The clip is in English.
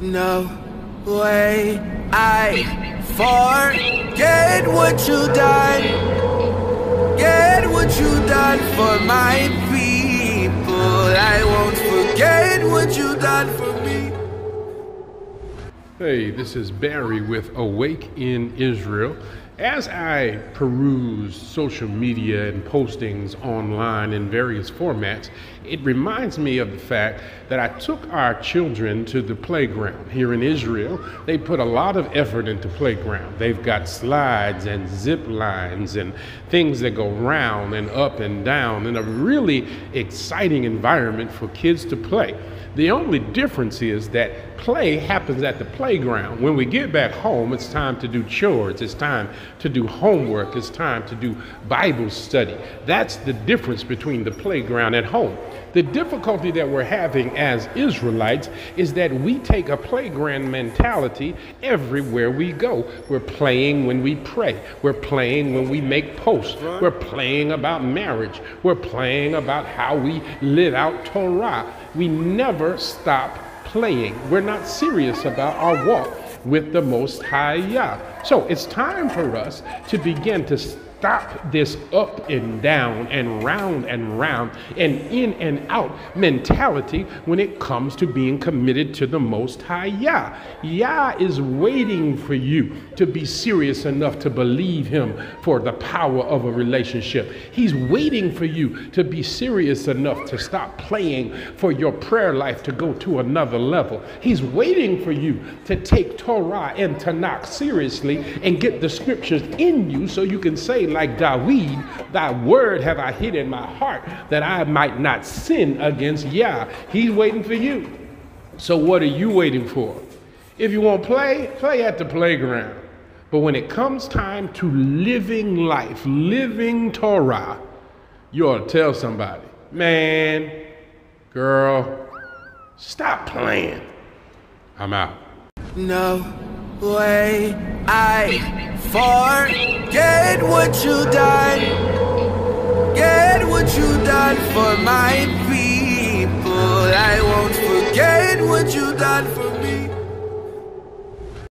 No way I forget what you done. Get what you done for my people. I won't forget what you done for me. Hey, this is Barry with Awake in Israel. As I peruse social media and postings online in various formats, it reminds me of the fact that I took our children to the playground here in Israel. They put a lot of effort into playground. They've got slides and zip lines and things that go round and up and down in a really exciting environment for kids to play. The only difference is that play happens at the playground. When we get back home, it's time to do chores, it's time to do homework, it's time to do Bible study. That's the difference between the playground and home. The difficulty that we're having as Israelites is that we take a playground mentality everywhere we go. We're playing when we pray, we're playing when we make posts, we're playing about marriage, we're playing about how we live out Torah. We never stop playing. We're not serious about our walk with the Most High Yah. So it's time for us to begin to stop this up and down and round and round and in and out mentality when it comes to being committed to the Most High Yah. Yah is waiting for you to be serious enough to believe Him for the power of a relationship. He's waiting for you to be serious enough to stop playing for your prayer life to go to another level. He's waiting for you to take Torah and Tanakh seriously and get the scriptures in you so you can say, like David, thy word have I hid in my heart that I might not sin against Yah. He's waiting for you. So what are you waiting for? If you want to play, play at the playground. But when it comes time to living life, living Torah, you ought to tell somebody, man, girl, stop playing. I'm out. No way I forget what you done. Get what you done for my people. I won't forget what you done for me.